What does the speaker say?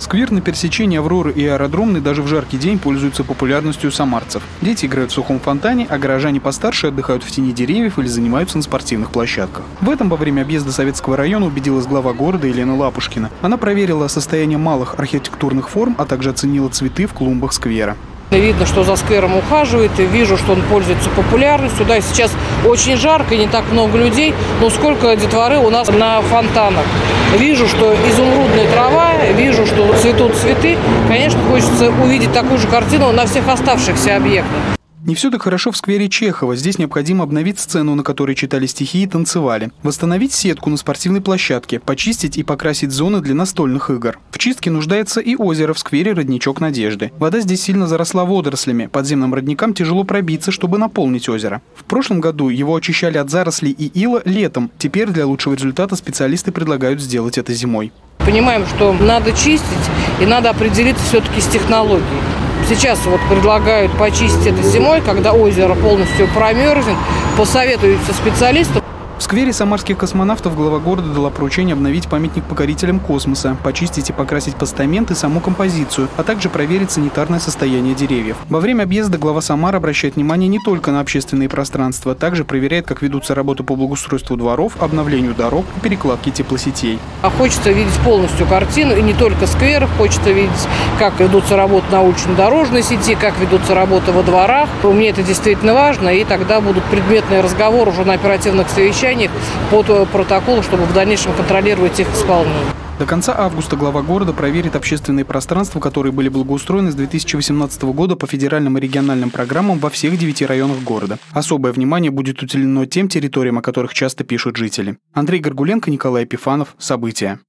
Сквер на пересечении Авроры и Аэродромной даже в жаркий день пользуется популярностью самарцев. Дети играют в сухом фонтане, а горожане постарше отдыхают в тени деревьев или занимаются на спортивных площадках. В этом во время объезда Советского района убедилась глава города Елена Лапушкина. Она проверила состояние малых архитектурных форм, а также оценила цветы в клумбах сквера. Видно, что за сквером ухаживает, и вижу, что он пользуется популярностью. Да, сейчас очень жарко, не так много людей, но сколько детворы у нас на фонтанах. Вижу, что изумрудная трава, цветут цветы. Конечно, хочется увидеть такую же картину на всех оставшихся объектах. Не все так хорошо в сквере Чехова. Здесь необходимо обновить сцену, на которой читали стихи и танцевали. Восстановить сетку на спортивной площадке, почистить и покрасить зоны для настольных игр. В чистке нуждается и озеро в сквере «Родничок Надежды». Вода здесь сильно заросла водорослями. Подземным родникам тяжело пробиться, чтобы наполнить озеро. В прошлом году его очищали от зарослей и ила летом. Теперь для лучшего результата специалисты предлагают сделать это зимой. Понимаем, что надо чистить и надо определиться все-таки с технологией. Сейчас вот предлагают почистить это зимой, когда озеро полностью промерзнет. Посоветуются специалисты. В сквере самарских космонавтов глава города дала поручение обновить памятник покорителям космоса, почистить и покрасить постамент и саму композицию, а также проверить санитарное состояние деревьев. Во время объезда глава Самар обращает внимание не только на общественные пространства, также проверяет, как ведутся работы по благоустройству дворов, обновлению дорог и перекладке теплосетей. А хочется видеть полностью картину, и не только сквер, хочется видеть, как ведутся работы на улично-дорожной сети, как ведутся работы во дворах. Мне это действительно важно, и тогда будут предметные разговоры уже на оперативных совещаниях совещаниях под э, протокол, чтобы в дальнейшем контролировать их исполнение. До конца августа глава города проверит общественные пространства, которые были благоустроены с 2018 года по федеральным и региональным программам во всех девяти районах города. Особое внимание будет уделено тем территориям, о которых часто пишут жители. Андрей Горгуленко, Николай Епифанов. События.